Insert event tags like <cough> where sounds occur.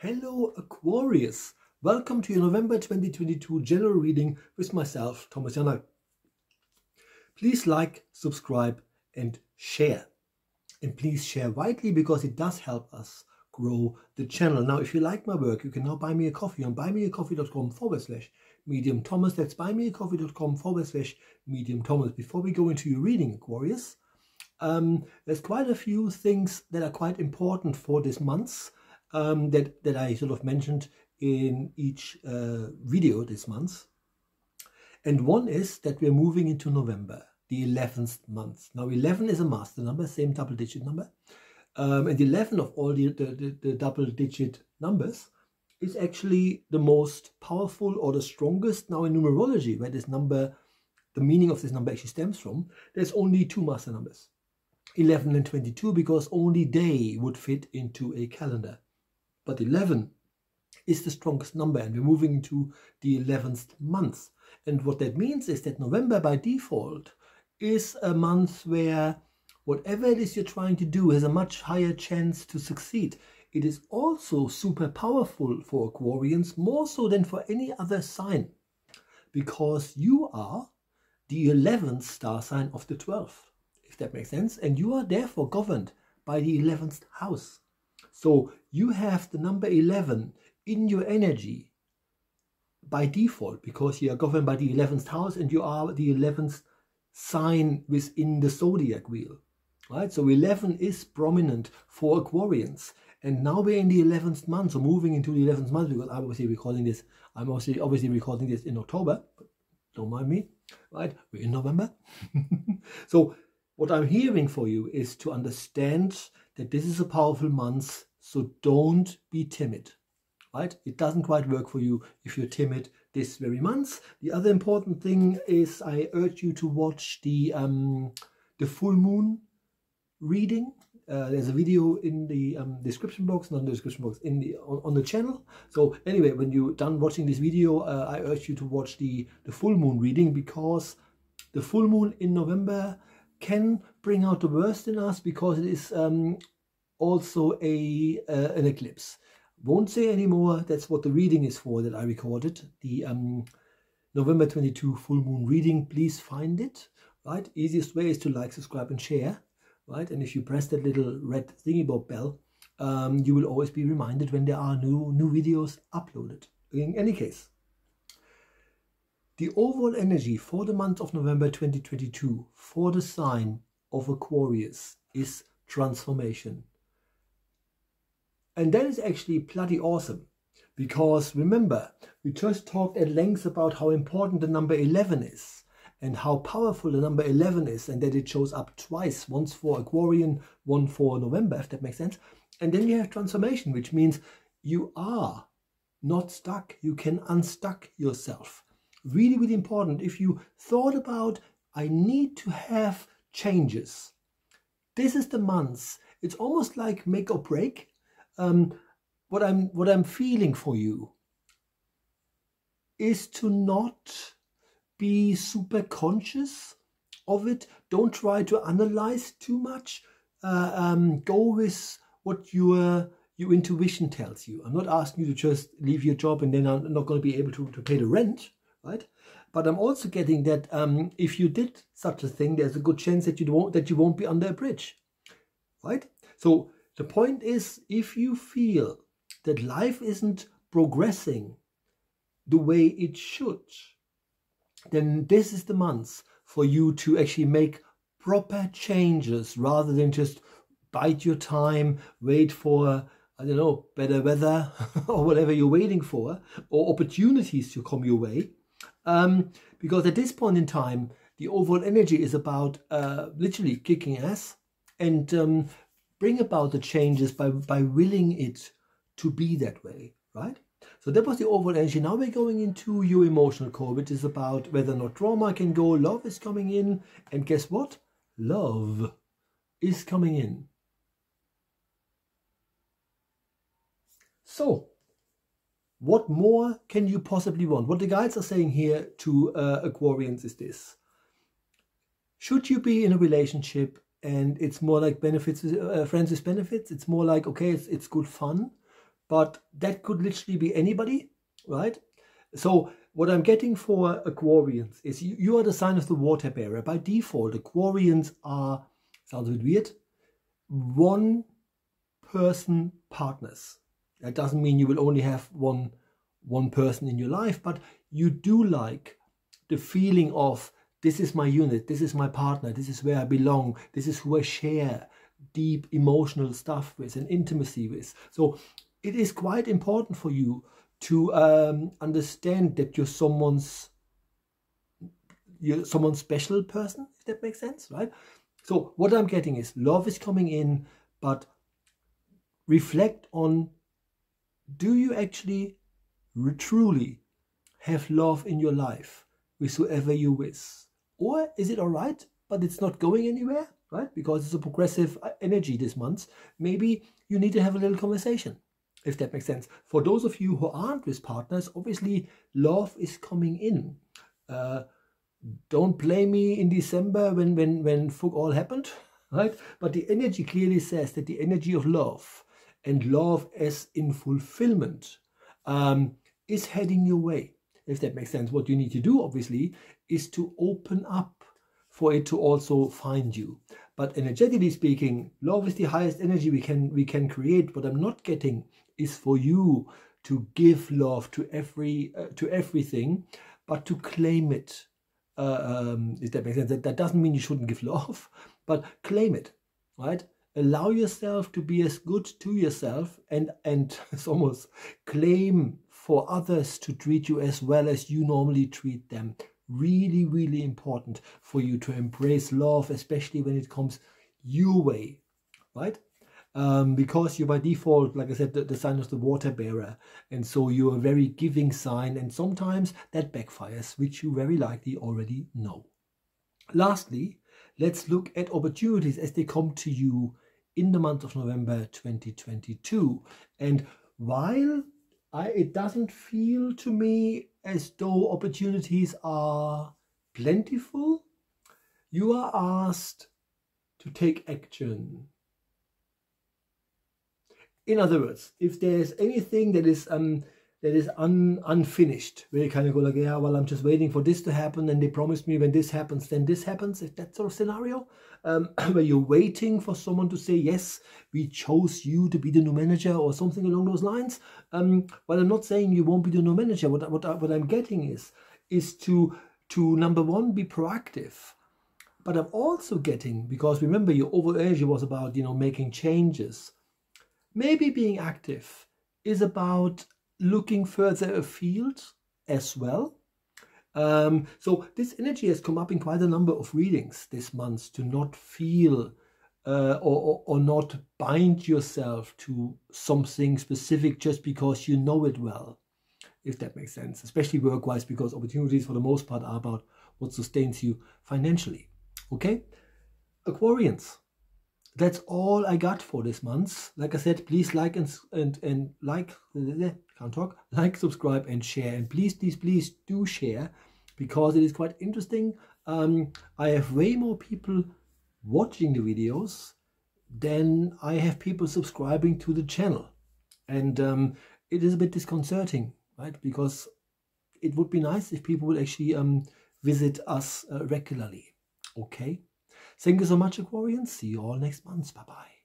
Hello Aquarius, welcome to your November 2022 general reading with myself, Thomas Janak. Please like, subscribe and share. And please share widely because it does help us grow the channel. Now, if you like my work, you can now buy me a coffee on buymeacoffee.com forward slash medium Thomas. That's buymeacoffee.com forward slash medium Thomas. Before we go into your reading, Aquarius, um, there's quite a few things that are quite important for this month um, that, that I sort of mentioned in each uh, video this month. And one is that we're moving into November, the 11th month. Now 11 is a master number, same double digit number. Um, and 11 of all the, the, the, the double digit numbers is actually the most powerful or the strongest now in numerology, where this number, the meaning of this number actually stems from. There's only two master numbers, 11 and 22, because only they would fit into a calendar but 11 is the strongest number and we're moving to the 11th month. And what that means is that November by default is a month where whatever it is you're trying to do has a much higher chance to succeed. It is also super powerful for Aquarians, more so than for any other sign, because you are the 11th star sign of the 12th, if that makes sense, and you are therefore governed by the 11th house. So you have the number 11 in your energy by default because you are governed by the 11th house and you are the 11th sign within the zodiac wheel. Right? So 11 is prominent for Aquarians. And now we're in the 11th month, so moving into the 11th month because I'm obviously recording this. I'm obviously, obviously recording this in October, don't mind me, right? We're in November. <laughs> so what I'm hearing for you is to understand that this is a powerful month so don't be timid, right? It doesn't quite work for you if you're timid this very month. The other important thing is I urge you to watch the um, the full moon reading. Uh, there's a video in the um, description box, not in the description box, in the on, on, the channel. So anyway, when you're done watching this video, uh, I urge you to watch the the full moon reading because the full moon in November can bring out the worst in us because it is um, also a uh, an eclipse. Won't say anymore. That's what the reading is for that I recorded. The um, November 22 full moon reading. Please find it. Right. Easiest way is to like, subscribe, and share. Right. And if you press that little red thingy bob bell, um, you will always be reminded when there are new new videos uploaded. In any case, the overall energy for the month of November 2022 for the sign of Aquarius is transformation. And that is actually bloody awesome. Because remember, we just talked at length about how important the number 11 is and how powerful the number 11 is and that it shows up twice, once for Aquarian, one for November, if that makes sense. And then you have transformation, which means you are not stuck. You can unstuck yourself. Really, really important. If you thought about, I need to have changes. This is the month. It's almost like make or break um, what I'm what I'm feeling for you is to not be super conscious of it. Don't try to analyze too much. Uh, um, go with what your your intuition tells you. I'm not asking you to just leave your job and then I'm not going to be able to, to pay the rent, right? But I'm also getting that um, if you did such a thing, there's a good chance that you won't that you won't be under a bridge, right? So the point is, if you feel that life isn't progressing the way it should, then this is the month for you to actually make proper changes rather than just bide your time, wait for, I don't know, better weather <laughs> or whatever you're waiting for, or opportunities to come your way. Um, because at this point in time, the overall energy is about uh, literally kicking ass and um, bring about the changes by, by willing it to be that way, right? So that was the overall energy. Now we're going into your emotional core, which is about whether or not trauma can go. Love is coming in. And guess what? Love is coming in. So, what more can you possibly want? What the guides are saying here to uh, Aquarians is this. Should you be in a relationship and it's more like benefits uh, friends with benefits it's more like okay it's, it's good fun but that could literally be anybody, right? So what I'm getting for Aquarians is you, you are the sign of the water bearer. By default, Aquarians are, sounds a bit weird, one person partners. That doesn't mean you will only have one one person in your life, but you do like the feeling of this is my unit, this is my partner, this is where I belong, this is who I share deep emotional stuff with and intimacy with. So it is quite important for you to um, understand that you're someone's you're someone's special person, if that makes sense, right? So what I'm getting is love is coming in, but reflect on do you actually truly have love in your life with whoever you with? Or is it all right, but it's not going anywhere, right? Because it's a progressive uh, energy this month. Maybe you need to have a little conversation, if that makes sense. For those of you who aren't with partners, obviously love is coming in. Uh, don't blame me in December when when when fuck all happened, <laughs> right? But the energy clearly says that the energy of love and love as in fulfillment um, is heading your way. If that makes sense, what you need to do, obviously, is to open up for it to also find you. But energetically speaking, love is the highest energy we can we can create. What I'm not getting is for you to give love to every uh, to everything, but to claim it. Uh, um, if that makes sense, that, that doesn't mean you shouldn't give <laughs> love, but claim it, right? Allow yourself to be as good to yourself and and <laughs> almost claim for others to treat you as well as you normally treat them. Really really important for you to embrace love especially when it comes your way right? Um, because you're by default like i said the, the sign of the water bearer. And so you're a very giving sign and sometimes that backfires which you very likely already know. Lastly let's look at opportunities as they come to you in the month of November 2022. And while I, it doesn't feel to me as though opportunities are plentiful, you are asked to take action. In other words, if there's anything that is um, that is un, unfinished, where you kind of go like, yeah, well, I'm just waiting for this to happen, and they promised me when this happens, then this happens. If that sort of scenario, um, <clears throat> where you're waiting for someone to say, yes, we chose you to be the new manager or something along those lines. Um, well, I'm not saying you won't be the new manager. What what what I'm getting is is to to number one be proactive. But I'm also getting because remember your over energy was about you know making changes. Maybe being active is about looking further afield as well. Um, so this energy has come up in quite a number of readings this month to not feel uh, or, or, not bind yourself to something specific just because you know it well, if that makes sense, especially work-wise, because opportunities for the most part are about what sustains you financially. Okay? Aquarians, that's all I got for this month. Like I said, please like and and and like can't talk, like, subscribe, and share. And please, please, please do share because it is quite interesting. Um, I have way more people watching the videos than I have people subscribing to the channel, and um, it is a bit disconcerting, right? Because it would be nice if people would actually um, visit us uh, regularly. Okay. Thank you so much, Aquarians. See you all next month. Bye bye.